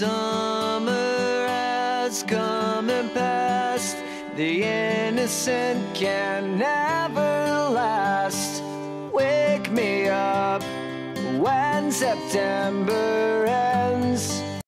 Summer has come and passed. The innocent can never last. Wake me up when September ends.